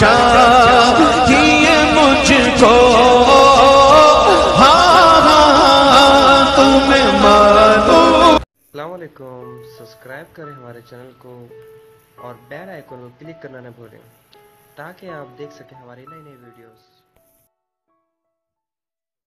चाहिए मुझको। हाँ सब्सक्राइब करें हमारे चैनल को और बेल आइकन को क्लिक करना न भूलें, ताकि आप देख सकें हमारी नई नई वीडियोस।